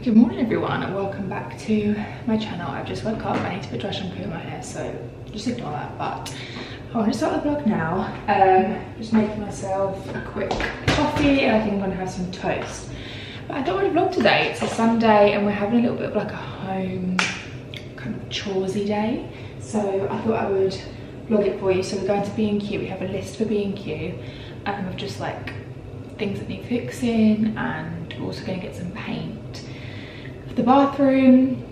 Good morning everyone and welcome back to my channel. I've just woke up, I need to put dry shampoo in my hair so just ignore that but I want to start the vlog now. Um, just making myself a quick coffee and I think I'm going to have some toast. But I don't want to vlog today, it's a Sunday and we're having a little bit of like a home kind of choresy day. So I thought I would vlog it for you. So we're going to B&Q, we have a list for B&Q um, of just like things that need fixing and we're also going to get some paint the bathroom,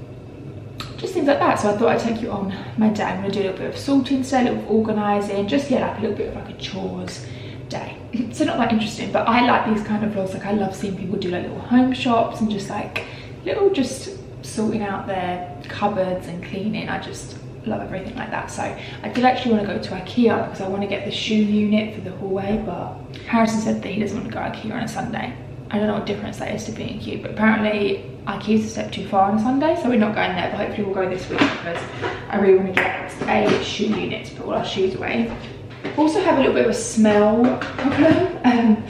just things like that. So I thought I'd take you on my day. I'm gonna do a little bit of sorting today, a little organising, just yeah, like a little bit of like a chores day. so not that interesting, but I like these kind of vlogs. Like I love seeing people do like little home shops and just like little just sorting out their cupboards and cleaning. I just love everything like that. So I did actually want to go to Ikea because I want to get the shoe unit for the hallway, but Harrison said that he doesn't want to go to Ikea on a Sunday. I don't know what difference that is to B&Q, but apparently Ikea's a step too far on a Sunday, so we're not going there, but hopefully we'll go this week because I really want to get a shoe unit to put all our shoes away. Also have a little bit of a smell problem. Um,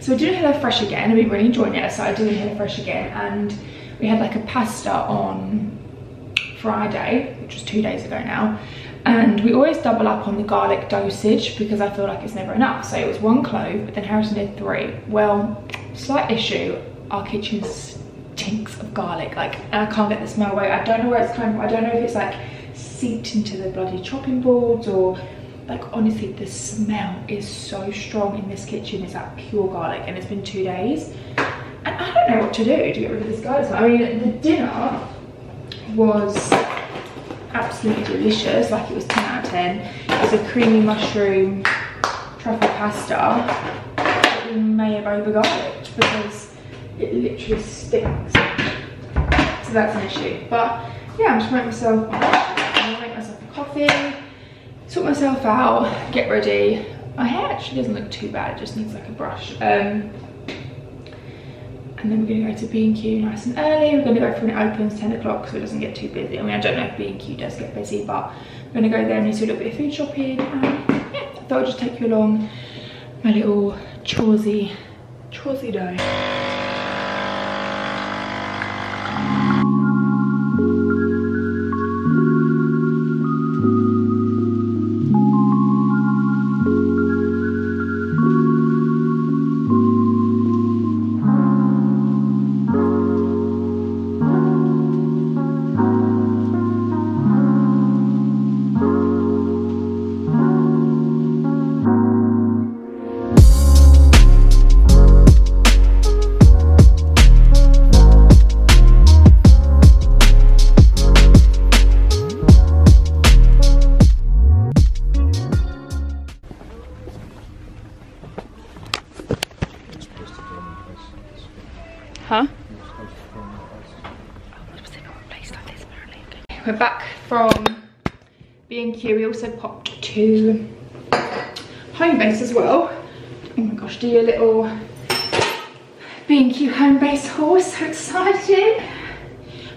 so we're doing Hello Fresh again, we've been really enjoying it, so I doing Hello Fresh again, and we had like a pasta on Friday, which was two days ago now, and we always double up on the garlic dosage because I feel like it's never enough. So it was one clove, but then Harrison did three. Well, slight issue, our kitchen stinks of garlic like I can't get the smell away I don't know where it's coming from. I don't know if it's like seeped into the bloody chopping boards or like honestly the smell is so strong in this kitchen. It's like pure garlic and it's been two days. And I don't know what to do to get rid of this garlic I mean the dinner was absolutely delicious like it was 10 out of 10 it was a creamy mushroom truffle pasta we may have over garlic because it literally stinks. So that's an issue. But yeah, I'm just making myself, I'm make myself a coffee, sort myself out, get ready. My hair actually doesn't look too bad, it just needs like a brush. Um, and then we're gonna go to B&Q nice and early. We're gonna go for when it opens 10 o'clock so it doesn't get too busy. I mean, I don't know if B&Q does get busy, but I'm gonna go there and do a little bit of food shopping. And yeah, I thought I'd just take you along my little choresy, choresy day. Also popped to Homebase as well. Oh my gosh, do your little B&Q Homebase haul. So exciting.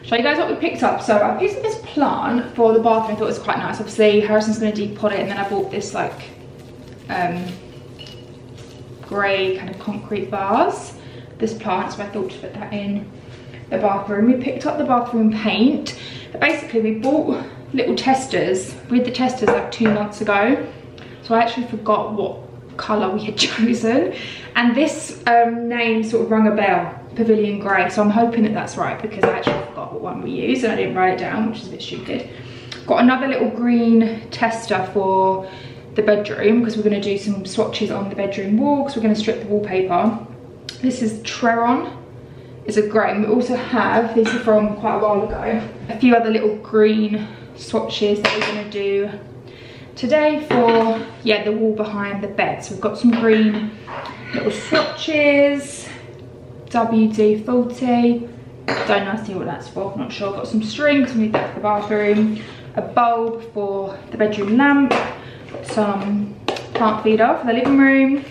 Show you guys what we picked up. So I picked up this plant for the bathroom. I thought it was quite nice. Obviously, Harrison's going to depot it. And then I bought this like um, grey kind of concrete vase this plant, so I thought to put that in the bathroom. We picked up the bathroom paint. But basically, we bought little testers We with the testers like two months ago. So I actually forgot what colour we had chosen. And this um, name sort of rung a bell, Pavilion Grey. So I'm hoping that that's right because I actually forgot what one we used and I didn't write it down, which is a bit stupid. Got another little green tester for the bedroom because we're going to do some swatches on the bedroom wall because we're going to strip the wallpaper. This is Treron. It's a grey. We also have, these are from quite a while ago, a few other little green swatches that we're going to do today for, yeah, the wall behind the bed. So we've got some green little swatches, WD-40. Don't know see what that's for, not sure. Got some strings, we need that for the bathroom. A bulb for the bedroom lamp. Some plant feeder for the living room.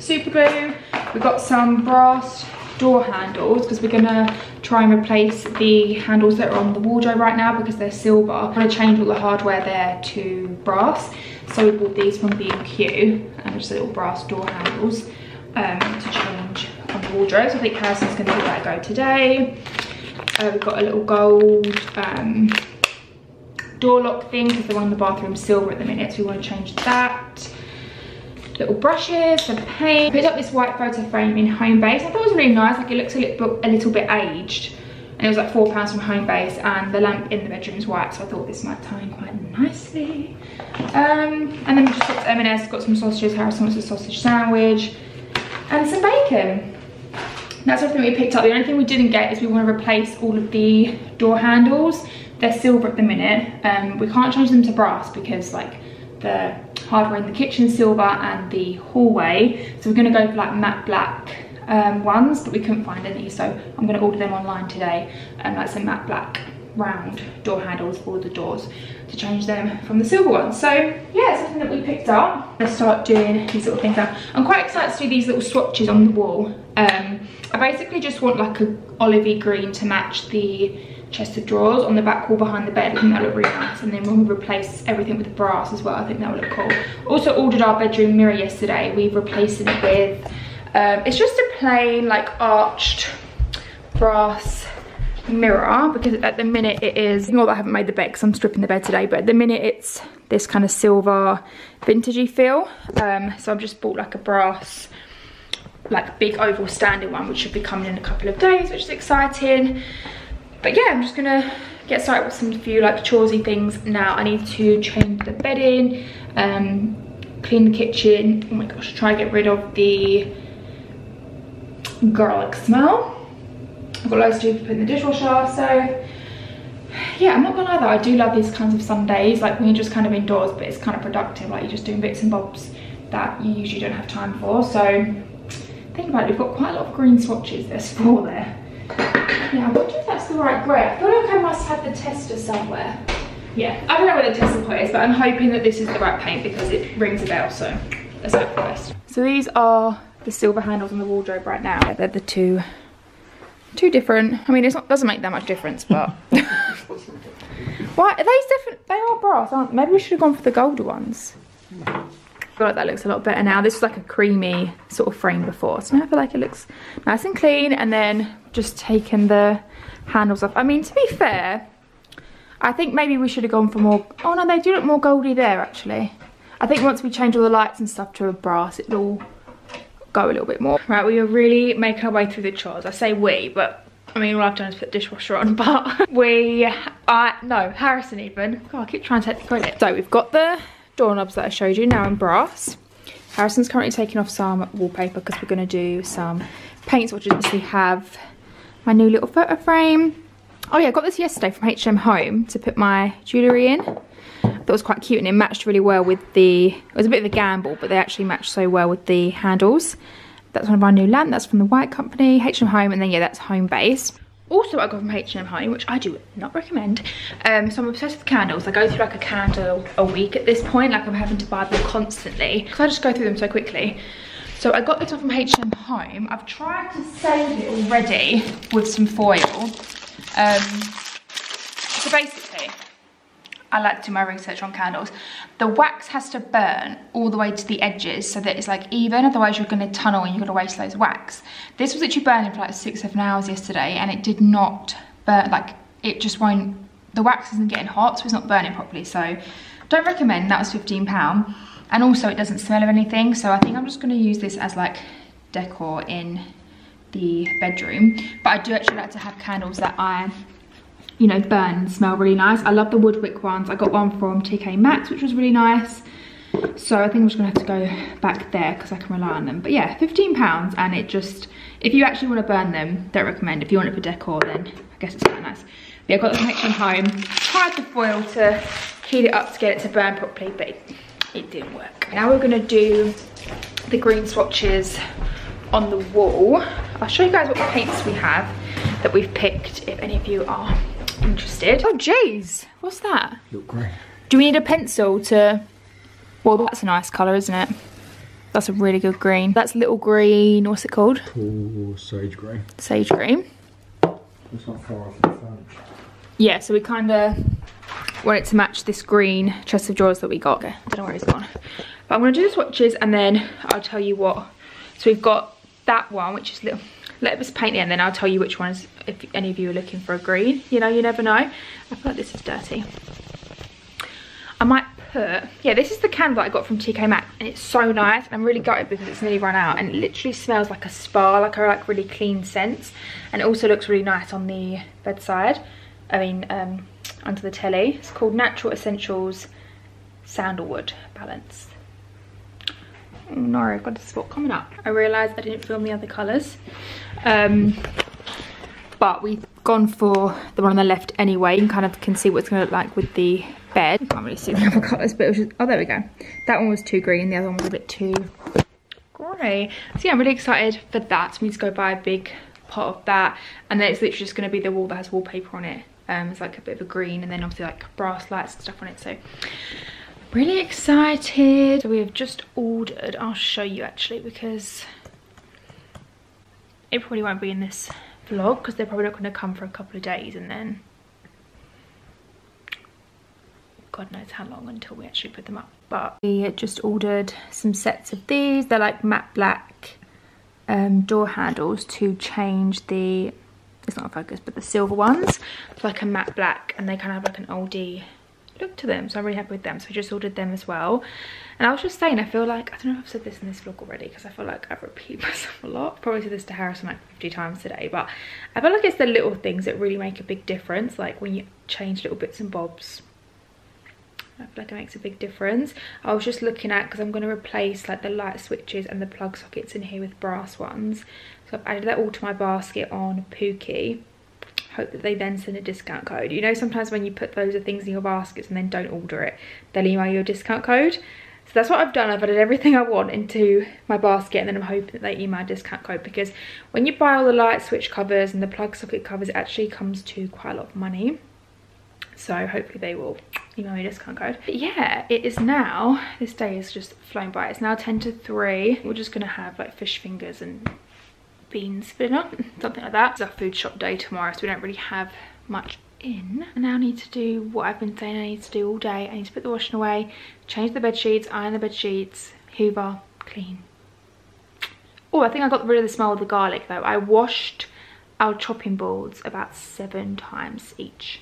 Super glue We've got some brass door handles because we're gonna try and replace the handles that are on the wardrobe right now because they're silver. I'm gonna change all the hardware there to brass. So we bought these from B&Q and just little brass door handles um, to change on the wardrobe. So I think Harrison's gonna give that a go today. Uh, we've got a little gold um, door lock thing because the one in the bathroom silver at the minute, so we want to change that. Little brushes, some paint. Picked up this white photo frame in Homebase. I thought it was really nice, like it looks a little, a little bit aged. And it was like four pounds from Homebase and the lamp in the bedroom is white, so I thought this might tie in quite nicely. Um, and then we just got to M&S, got some sausages, Harrison wants a sausage sandwich, and some bacon. That's everything we picked up. The only thing we didn't get is we want to replace all of the door handles. They're silver at the minute. Um, we can't change them to brass because like the hardware in the kitchen silver and the hallway. So we're gonna go for like matte black um, ones, but we couldn't find any. So I'm gonna order them online today. And like some matte black round door handles for the doors to change them from the silver ones. So yeah, something that we picked up. Let's start doing these little things now. I'm quite excited to do these little swatches on the wall. Um, I basically just want like a olivey green to match the chest of drawers on the back wall behind the bed. I think that look really nice. And then when we replace everything with brass as well, I think that would look cool. Also ordered our bedroom mirror yesterday. We've replaced it with, um, it's just a plain like arched brass mirror because at the minute it is, not that I haven't made the bed because I'm stripping the bed today, but at the minute it's this kind of silver vintagey feel. Um, so I've just bought like a brass like big oval standing one which should be coming in a couple of days which is exciting but yeah i'm just gonna get started with some few like choresy things now. I need to change the bedding um clean the kitchen. Oh my gosh try and get rid of the garlic smell. I've got loads to do put in the dishwasher so yeah i'm not gonna lie though i do love these kinds of sundays like when you're just kind of indoors but it's kind of productive like you're just doing bits and bobs that you usually don't have time for. So think about it we've got quite a lot of green swatches there's four there. Yeah i wonder if that's the right grey i feel like i must have the tester somewhere yeah i don't know where the tester point is but i'm hoping that this is the right paint because it rings a bell so let's hope first so these are the silver handles on the wardrobe right now they're the two two different i mean it doesn't make that much difference but why are these different they are brass aren't they? maybe we should have gone for the golder ones I feel like that looks a lot better now. This is like a creamy sort of frame before. So now I feel like it looks nice and clean. And then just taking the handles off. I mean, to be fair, I think maybe we should have gone for more... Oh no, they do look more goldy there actually. I think once we change all the lights and stuff to a brass, it'll go a little bit more. Right, we are really making our way through the chores. I say we, but I mean, all I've done is put the dishwasher on, but we, I, no, Harrison even. God, I keep trying to take the credit. So we've got the doorknobs that I showed you now in brass. Harrison's currently taking off some wallpaper because we're going to do some paint swatches. We have my new little photo frame. Oh yeah, I got this yesterday from H&M Home to put my jewellery in. That was quite cute and it matched really well with the, it was a bit of a gamble, but they actually matched so well with the handles. That's one of our new lamp, that's from the White Company, H&M Home, and then yeah, that's Homebase also I got from H&M Home, which I do not recommend. Um, so I'm obsessed with candles. I go through like a candle a week at this point, like I'm having to buy them constantly because I just go through them so quickly. So I got this one from H&M Home. I've tried to save it already with some foil. Um, so basically, I like to do my research on candles. The wax has to burn all the way to the edges so that it's like even, otherwise you're gonna tunnel and you're gonna waste loads of wax. This was actually burning for like six, seven hours yesterday and it did not burn, like it just won't, the wax isn't getting hot so it's not burning properly. So don't recommend, that was 15 pound. And also it doesn't smell of anything. So I think I'm just gonna use this as like decor in the bedroom. But I do actually like to have candles that I you know, burn and smell really nice. I love the Woodwick ones. I got one from TK Maxx, which was really nice. So I think I'm just gonna have to go back there because I can rely on them. But yeah, 15 pounds and it just, if you actually wanna burn them, don't recommend. If you want it for decor, then I guess it's quite nice. But yeah, I got the connection home. Tried the foil to heat it up to get it to burn properly, but it, it didn't work. Now we're gonna do the green swatches on the wall. I'll show you guys what paints we have that we've picked if any of you are interested. Oh, jeez. What's that? Look grey. Do we need a pencil to... Well, that's a nice colour, isn't it? That's a really good green. That's Little Greene. What's it called? Cool sage grey. Sage green. It's not far off the front. Yeah, so we kind of want it to match this green chest of drawers that we got. Okay, I don't know where it's gone. But I'm going to do the swatches and then I'll tell you what. So we've got that one, which is little let us paint it and then I'll tell you which ones if any of you are looking for a green. You know, you never know. I feel like this is dirty. I might put, yeah, this is the candle that I got from TK Maxx and it's so nice. I'm really gutted because it's nearly run out and it literally smells like a spa, like a like really clean scent. And it also looks really nice on the bedside. I mean, um, under the telly. It's called Natural Essentials Sandalwood Balance. Oh no, I've got a spot coming up. I realised I didn't film the other colours. Um, but we've gone for the one on the left anyway. You kind of can see what it's going to look like with the bed. You can't really see the other colours, but it was just, oh, there we go. That one was too green, the other one was a bit too grey. So yeah, I'm really excited for that. So we need to go buy a big pot of that. And then it's literally just going to be the wall that has wallpaper on it. Um, it's like a bit of a green and then obviously like brass lights and stuff on it. So really excited. So we have just ordered, I'll show you actually because it probably won't be in this vlog because they're probably not going to come for a couple of days and then God knows how long until we actually put them up. But we just ordered some sets of these. They're like matte black um, door handles to change the, it's not a focus, but the silver ones. Like a matte black and they kind of have like an oldie look to them so i'm really happy with them so i just ordered them as well and i was just saying i feel like i don't know if i've said this in this vlog already because i feel like i repeat myself a lot probably said this to harrison like 50 times today but i feel like it's the little things that really make a big difference like when you change little bits and bobs I feel like it makes a big difference. I was just looking at, because I'm going to replace like the light switches and the plug sockets in here with brass ones. So I've added that all to my basket on Pookie. Hope that they then send a discount code. You know, sometimes when you put of things in your baskets and then don't order it, they'll email you a discount code. So that's what I've done. I've added everything I want into my basket and then I'm hoping that they email a discount code because when you buy all the light switch covers and the plug socket covers, it actually comes to quite a lot of money. So hopefully they will email me a discount code. But yeah, it is now, this day is just flown by. It's now 10 to 3. We're just gonna have like fish fingers and beans for dinner, something like that. It's our food shop day tomorrow, so we don't really have much in. I now need to do what I've been saying I need to do all day. I need to put the washing away, change the bed sheets, iron the bed sheets, hoover, clean. Oh, I think I got rid of the smell of the garlic though. I washed our chopping boards about seven times each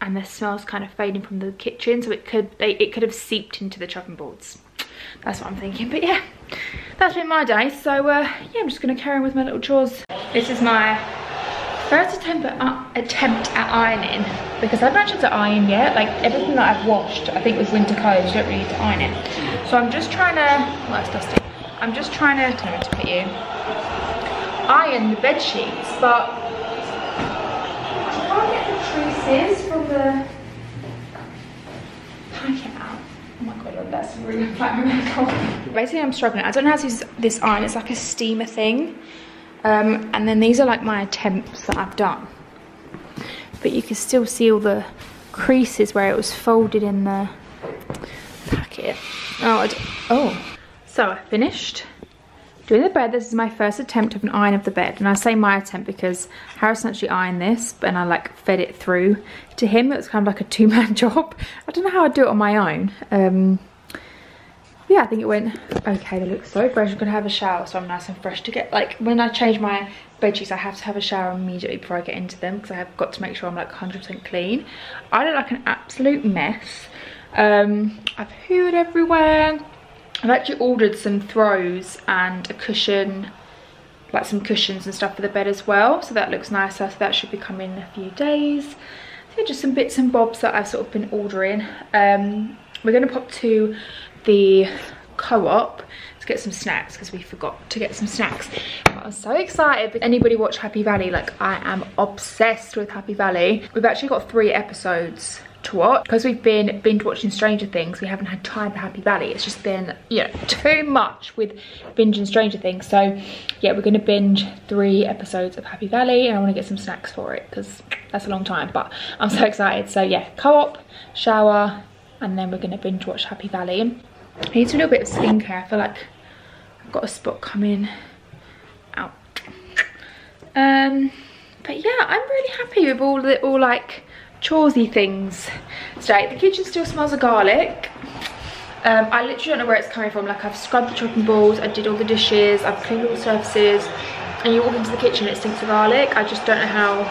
and the smell's kind of fading from the kitchen so it could they, it could have seeped into the chopping boards that's what i'm thinking but yeah. That's been my day so uh, yeah i'm just gonna carry on with my little chores. This is my first attempt at, uh, attempt at ironing because i've not had to iron yet. Like everything that i've washed i think with winter clothes you don't really need to iron it. So i'm just trying to well it's dusty. I'm just trying to tell me to put you iron the bed sheets but I can't get the creases from the packet out. Oh my god, that's really flat Basically, I'm struggling. I don't know how to use this iron. It's like a steamer thing. Um, and then these are like my attempts that I've done. But you can still see all the creases where it was folded in the packet. Oh, oh. So I finished doing the bed. This is my first attempt of an iron of the bed. And I say my attempt because Harrison actually ironed this, and I like fed it through to him. It was kind of like a two-man job. I don't know how I'd do it on my own. Um, yeah, I think it went okay. They look so fresh. I'm gonna have a shower so I'm nice and fresh to get, like, when I change my bed sheets, I have to have a shower immediately before I get into them because I have got to make sure I'm like 100% clean. I look like an absolute mess. Um, I've hoovered everywhere. I've actually ordered some throws and a cushion, like some cushions and stuff for the bed as well. So that looks nicer. So that should be coming in a few days. So just some bits and bobs that I've sort of been ordering. Um, we're going to pop to the co-op to get some snacks because we forgot to get some snacks. But I'm so excited. Anybody watch Happy Valley? Like I am obsessed with Happy Valley. We've actually got three episodes to watch. Because we've been binge watching Stranger Things, we haven't had time for Happy Valley. It's just been, you know, too much with binging Stranger Things. So yeah, we're gonna binge three episodes of Happy Valley and I wanna get some snacks for it because that's a long time, but I'm so excited. So yeah, co-op, shower, and then we're gonna binge watch Happy Valley. I need to do a little bit of skincare. I feel like I've got a spot coming out. Um, but yeah, I'm really happy with all the all like choresy things today. The kitchen still smells of garlic. Um, I literally don't know where it's coming from. Like I've scrubbed the chopping boards, I did all the dishes, I've cleaned all the surfaces. and you walk into the kitchen it stinks of garlic. I just don't know how,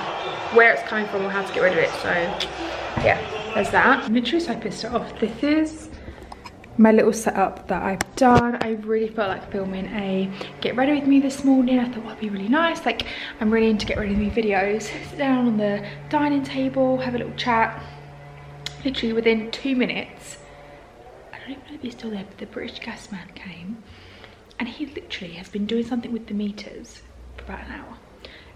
where it's coming from or how to get rid of it. So yeah, there's that. I'm literally so pissed off. This is my little setup that I've done. I really felt like filming a get ready with me this morning. I thought that'd be really nice. Like I'm really into get ready with me videos. Sit down on the dining table, have a little chat. Literally within two minutes, I don't even know if he's still there, but the British gas man came and he literally has been doing something with the meters for about an hour.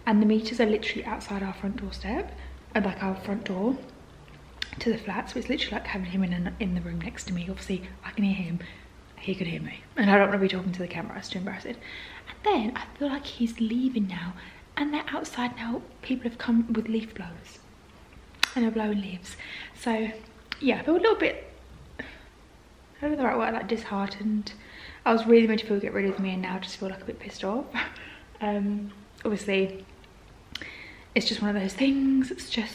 And the meters are literally outside our front doorstep, and like our front door to the flat. So it's literally like having him in, in the room next to me. Obviously, I can hear him, he could hear me. And I don't want to be talking to the camera, it's too embarrassing. And then I feel like he's leaving now. And they're outside now. People have come with leaf blowers. And they're blowing leaves. So, yeah, I feel a little bit, I don't know the right word, like disheartened. I was really meant to feel get rid of me and now I just feel like a bit pissed off. um, obviously, it's just one of those things. It's just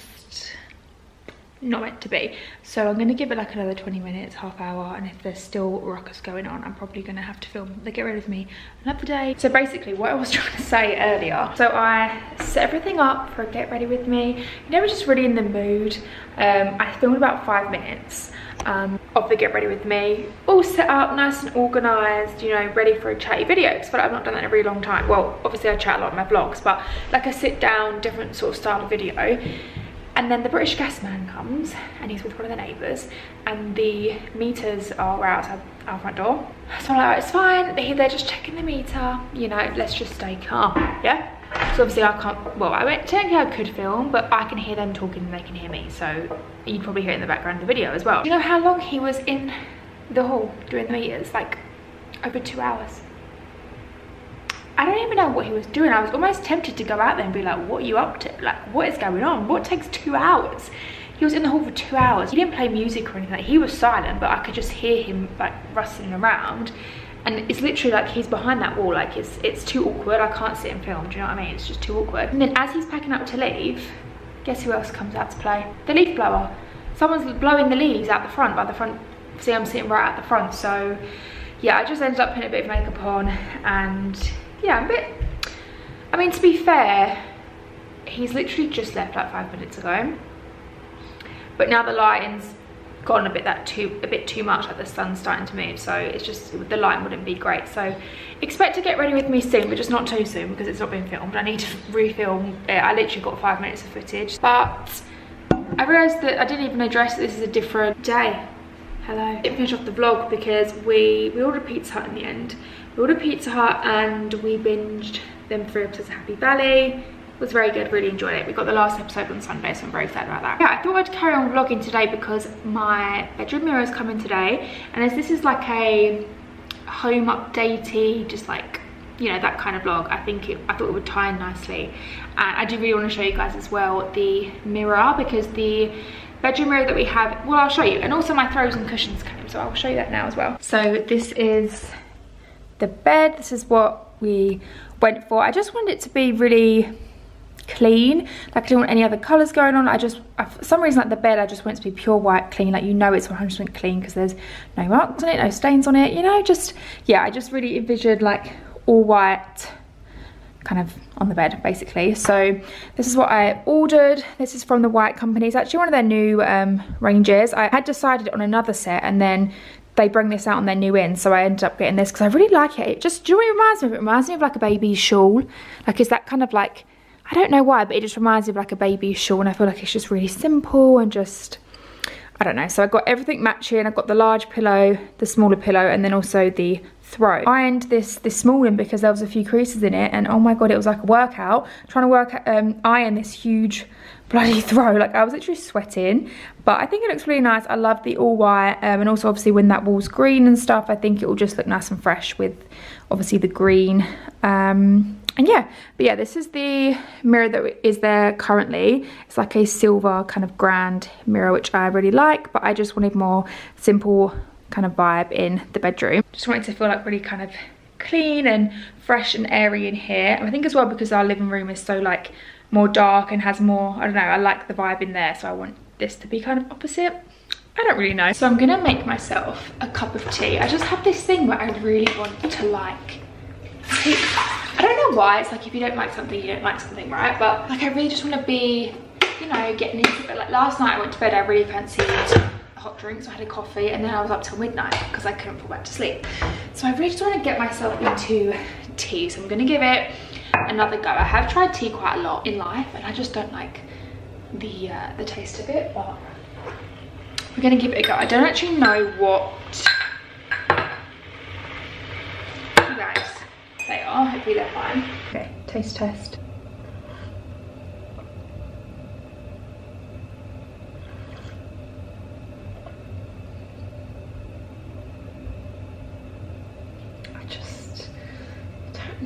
not meant to be. So i'm going to give it like another 20 minutes half hour and if there's still ruckus going on i'm probably going to have to film the get rid of me another day. So basically what i was trying to say earlier so i set everything up for get ready with me. You know just really in the mood. Um, i filmed about five minutes um, of the get ready with me. All set up nice and organized you know ready for a chatty video because i've not done that in a really long time. Well obviously i chat a lot in my vlogs but like a sit down different sort of style of video and then the British gas man comes and he's with one of the neighbours and the meters are outside our front door. So I'm like, it's fine, they're just checking the meter, you know, let's just stay calm, yeah? So obviously I can't, well, I went, technically I could film, but I can hear them talking and they can hear me. So you'd probably hear it in the background of the video as well. Do you know how long he was in the hall doing the meters? Like over two hours. I don't even know what he was doing. I was almost tempted to go out there and be like, what are you up to? Like, what is going on? What takes two hours? He was in the hall for two hours. He didn't play music or anything. Like, He was silent, but I could just hear him like rustling around. And it's literally like he's behind that wall. Like it's it's too awkward. I can't sit and film. Do you know what I mean? It's just too awkward. And then as he's packing up to leave, guess who else comes out to play? The leaf blower. Someone's blowing the leaves out the front by the front. See, I'm sitting right at the front. So yeah, I just ended up putting a bit of makeup on and yeah, I'm a bit, I mean, to be fair, he's literally just left like five minutes ago. But now the lighting's gone a bit that too a bit too much like the sun's starting to move so it's just the lighting wouldn't be great. So expect to get ready with me soon but just not too soon because it's not been filmed. I need to refilm it. I literally got five minutes of footage but i realized that i didn't even address this is a different day hello didn't finish off the vlog because we we ordered pizza hut in the end we ordered Pizza Hut and we binged them three episodes of Happy Valley. It was very good, really enjoyed it. We got the last episode on Sunday, so I'm very excited about that. Yeah, I thought I'd carry on vlogging today because my bedroom mirror is coming today. And as this is like a home updatey, just like you know that kind of vlog i think it i thought it would tie in nicely and i do really want to show you guys as well the mirror because the bedroom mirror that we have. Well i'll show you. And also my throws and cushions came so i'll show you that now as well. So this is the bed. This is what we went for. I just wanted it to be really clean. Like I didn't want any other colors going on. I just for some reason like the bed I just want it to be pure white clean. Like you know it's 100% clean because there's no marks on it no stains on it you know? Just yeah I just really envisioned like all white kind of on the bed basically. So this is what I ordered. This is from the white company. It's actually one of their new um, ranges. I had decided on another set and then they bring this out on their new in so I ended up getting this because I really like it. It just do you know it reminds me of? It reminds me of like a baby shawl. Like is that kind of like I don't know why but it just reminds me of like a baby shawl and I feel like it's just really simple and just I don't know. So I got everything matching. I've got the large pillow the smaller pillow and then also the throw. I ironed this this morning because there was a few creases in it and oh my god it was like a workout trying to work um, iron this huge bloody throw. Like I was literally sweating but I think it looks really nice. I love the all white um, and also obviously when that wall's green and stuff I think it will just look nice and fresh with obviously the green um, and yeah. But yeah this is the mirror that is there currently. It's like a silver kind of grand mirror which I really like but I just wanted more simple kind of vibe in the bedroom just wanted to feel like really kind of clean and fresh and airy in here and I think as well because our living room is so like more dark and has more, I don't know, I like the vibe in there. So I want this to be kind of opposite. I don't really know. So I'm gonna make myself a cup of tea. I just have this thing where I really want to like, I don't know why. It's like if you don't like something, you don't like something, right? But like I really just want to be, you know, getting into it. Like last night I went to bed, I really fancied hot drinks. So I had a coffee and then I was up till midnight because I couldn't fall back to sleep. So I really just want to get myself into tea. So I'm going to give it another go. I have tried tea quite a lot in life and I just don't like the uh, the taste of it, but we're going to give it a go. I don't actually know what you guys they are. Hopefully they're fine. Okay, taste test.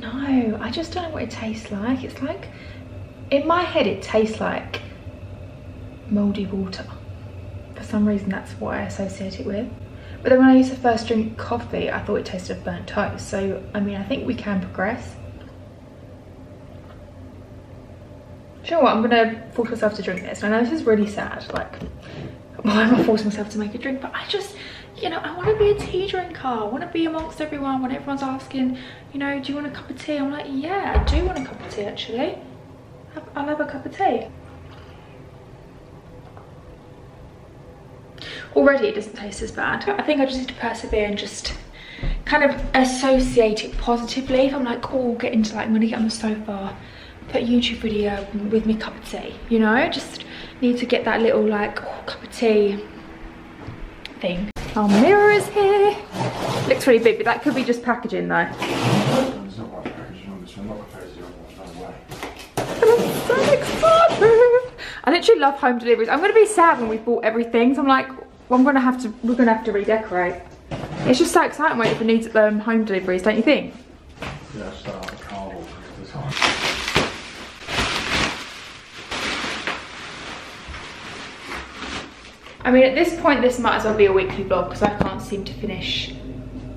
know. I just don't know what it tastes like. It's like, in my head, it tastes like mouldy water. For some reason, that's what I associate it with. But then when I used to first drink coffee, I thought it tasted of burnt toast. So, I mean, I think we can progress. you know what? I'm gonna force myself to drink this. I know this is really sad. Like, why am not forcing myself to make a drink? But I just, you know, I want to be a tea drinker. I want to be amongst everyone when everyone's asking, you know, do you want a cup of tea? I'm like, yeah, I do want a cup of tea actually. I'll have a cup of tea. Already it doesn't taste as bad. I think I just need to persevere and just kind of associate it positively. If I'm like, oh, get into like, I'm gonna get on the sofa, put YouTube video with me cup of tea, you know? Just need to get that little like, oh, cup of tea thing. Our mirror is here. Looks really big, but that could be just packaging though. I literally love home deliveries. I'm gonna be sad when we've bought everything. So I'm like, well, I'm gonna have to, we're gonna have to redecorate. It's just so exciting waiting for um, home deliveries, don't you think? Yeah, start I mean, at this point, this might as well be a weekly vlog because I can't seem to finish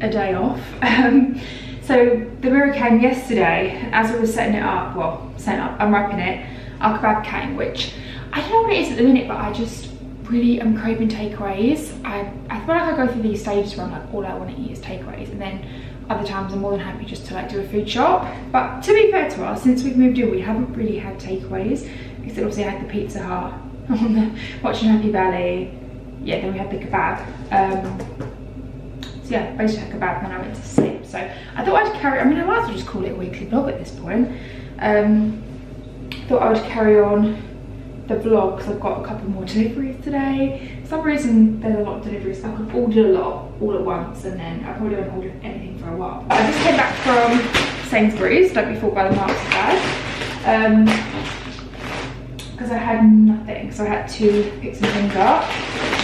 a day off. Um, so the mirror came yesterday as we were setting it up, well, setting up, unwrapping it, our kebab came, which I don't know what it is at the minute, but I just really am craving takeaways. I, I feel like I go through these stages where I'm like, all I want to eat is takeaways. And then other times I'm more than happy just to like do a food shop. But to be fair to us, since we've moved in, we haven't really had takeaways. Except obviously I had the Pizza Hut watching Happy Valley. Yeah, then we had the kebab. Um, so yeah, basically had kebab when I went to sleep. So I thought I'd carry, I mean I might as well just call it a weekly vlog at this point. Um, thought I would carry on the vlog because I've got a couple more deliveries today. For some reason there's a lot of deliveries. I could order a lot all at once and then I probably won't order anything for a while. I just came back from Sainsbury's, don't be fooled by the marks of that. Um, because I had nothing. So I had to pick some things up.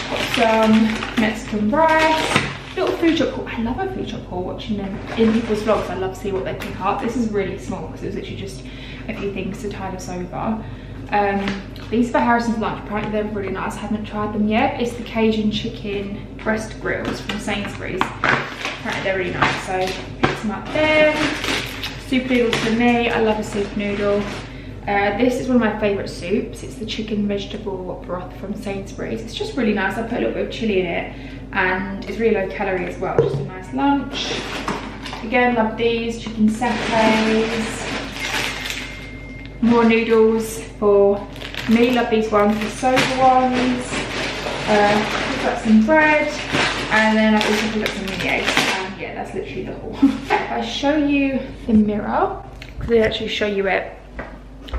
Got some Mexican rice, little food shop haul. I love a food shop haul, watching them in people's vlogs. I love to see what they pick up. This is really small because it was literally just a few things to tide us over. Um, these for Harrison's lunch. Apparently they're really nice. I haven't tried them yet. It's the Cajun chicken breast grills from Sainsbury's. Apparently they're really nice. So pick some up there. Soup noodles for me. I love a soup noodle. Uh, this is one of my favourite soups. It's the chicken vegetable broth from Sainsbury's. It's just really nice. I put a little bit of chilli in it and it's really low calorie as well. Just a nice lunch. Again, love these. Chicken satays. More noodles for me. Love these ones. The soba ones. Uh, got some bread. And then I also up some mini eggs. And yeah, that's literally the whole. if I show you the mirror, because I actually show you it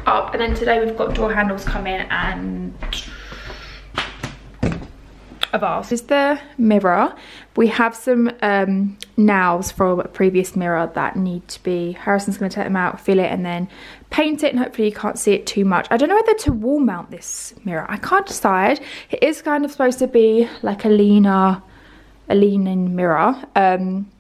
up and then today we've got door handles come in and a vase. Is the mirror. We have some um, nails from a previous mirror that need to be, Harrison's going to take them out, fill it and then paint it and hopefully you can't see it too much. I don't know whether to wall mount this mirror. I can't decide. It is kind of supposed to be like a leaner, a leaning mirror. Um,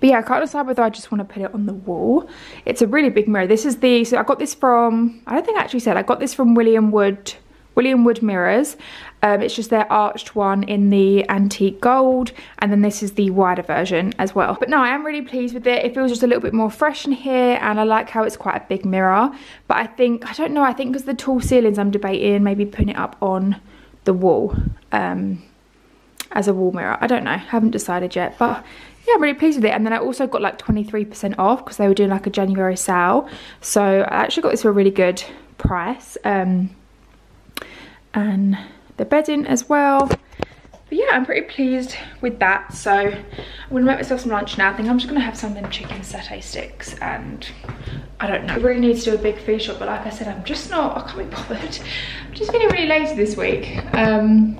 but yeah, I can't decide whether I just want to put it on the wall. It's a really big mirror. This is the, so I got this from, I don't think I actually said, I got this from William Wood, William Wood Mirrors. Um, it's just their arched one in the antique gold. And then this is the wider version as well. But no, I am really pleased with it. It feels just a little bit more fresh in here. And I like how it's quite a big mirror. But I think, I don't know, I think because the tall ceilings I'm debating maybe putting it up on the wall. Um, as a wall mirror. I don't know, haven't decided yet, but yeah, I'm really pleased with it. And then I also got like 23% off because they were doing like a January sale. So I actually got this for a really good price. Um, and the bedding as well. But yeah, I'm pretty pleased with that. So I'm gonna make myself some lunch now. I think I'm just gonna have some of them chicken satay sticks and I don't know. I really need to do a big food shop, but like I said, I'm just not, I can't be bothered. I'm just feeling really lazy this week. Um,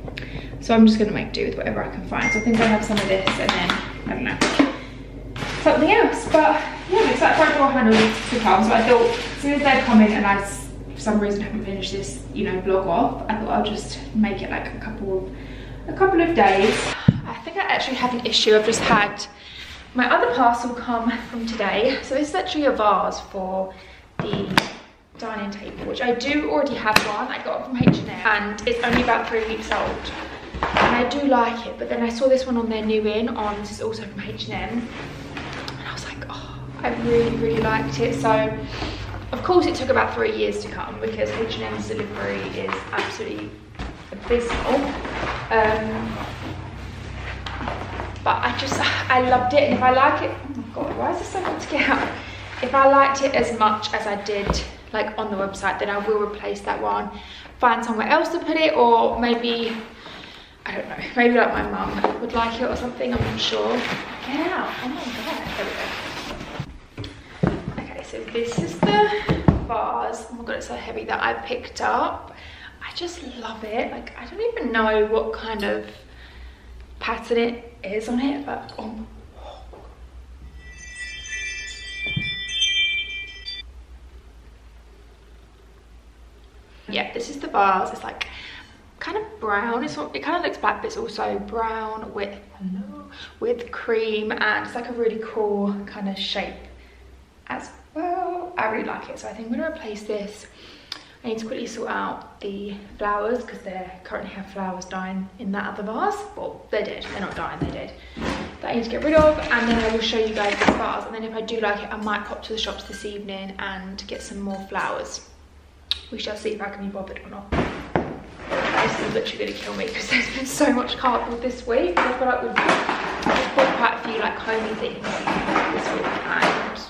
so I'm just gonna make do with whatever I can find. So I think I'll have some of this and then, I don't know, something else. But yeah, I'm excited for door handles to come. So I thought as soon as they come in and I, for some reason, haven't finished this, you know, vlog off, I thought I'll just make it like a couple of a couple of days. I think I actually have an issue. I've just had my other parcel come from today. So this is actually a vase for the dining table, which I do already have one. I got it from H&M and it's only about three weeks old. I do like it, but then I saw this one on their new in on, this is also from H&M. And I was like, oh, I really, really liked it. So of course it took about three years to come because H&M's delivery is absolutely abysmal. Um, but I just, I loved it. And if I like it, oh my God, why is this so hard to get out? If I liked it as much as I did like on the website, then I will replace that one, find somewhere else to put it, or maybe, I don't know, maybe like my mum would like it or something, I'm not sure. Get out, oh my God, there we go. Okay, so this is the vase, oh my God, it's so heavy that I picked up. I just love it. Like, I don't even know what kind of pattern it is on it, but oh. Yeah, this is the vase. It's like kind of brown. It's it kind of looks black, but it's also brown with with cream, and it's like a really cool kind of shape as well. I really like it, so I think I'm gonna replace this I need to quickly sort out the flowers because they currently have flowers dying in that other vase. Well, they're dead. They're not dying, they're dead. That I need to get rid of and then I will show you guys the vase. And then if I do like it, I might pop to the shops this evening and get some more flowers. We shall see if I can be bothered or not. This is literally going to kill me because there's been so much cardboard this week. I feel like we've bought quite a few like homey things this week and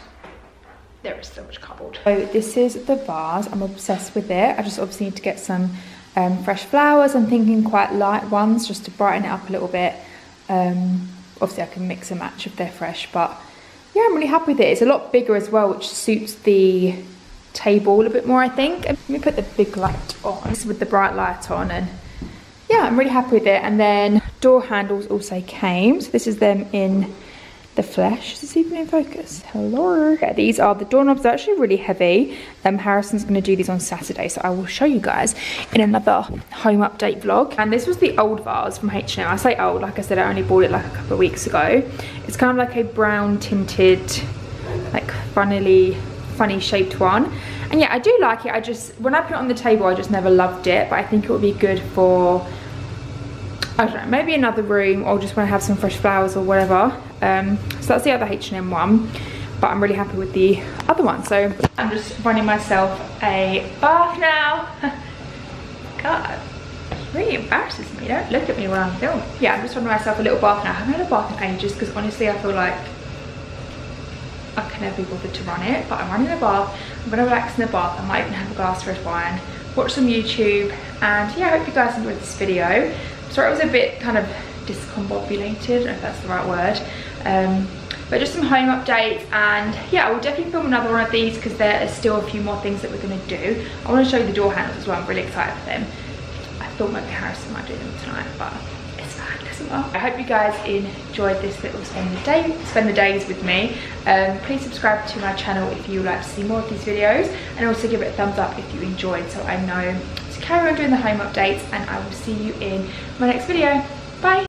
there is so much cardboard. So this is the vase. I'm obsessed with it. I just obviously need to get some um, fresh flowers. I'm thinking quite light ones just to brighten it up a little bit. Um, obviously I can mix and match if they're fresh, but yeah, I'm really happy with it. It's a lot bigger as well, which suits the table a bit more, I think. Let me put the big light on, this is with the bright light on and yeah, I'm really happy with it. And then door handles also came. So this is them in the flesh. Is this even in focus? Hello. Yeah, these are the doorknobs. They're actually really heavy. Um, Harrison's going to do these on Saturday, so I will show you guys in another home update vlog. And this was the old vase from H&M. I say old, like I said, I only bought it like a couple of weeks ago. It's kind of like a brown tinted, like funnily, funny shaped one. And yeah, I do like it. I just, when I put it on the table, I just never loved it, but I think it would be good for I don't know, maybe another room or just when I have some fresh flowers or whatever. Um, so that's the other H&M one, but I'm really happy with the other one. So I'm just running myself a bath now. God, really embarrasses me. Don't look at me when I'm filming. Yeah, I'm just running myself a little bath now. I haven't had a bath in ages because honestly I feel like can never be bothered to run it, but I'm running a bath. I'm gonna relax in the bath. I might even have a glass of red wine, watch some YouTube, and yeah, I hope you guys enjoyed this video. Sorry it was a bit kind of discombobulated, if that's the right word. Um, but just some home updates and yeah, I will definitely film another one of these because there are still a few more things that we're going to do. I want to show you the door handles as well, I'm really excited for them. I thought maybe Harrison might do them tonight, but matter. I hope you guys enjoyed this little spend the day, spend the days with me. Um, please subscribe to my channel if you would like to see more of these videos and also give it a thumbs up if you enjoyed so I know to carry on doing the home updates and I will see you in my next video. Bye!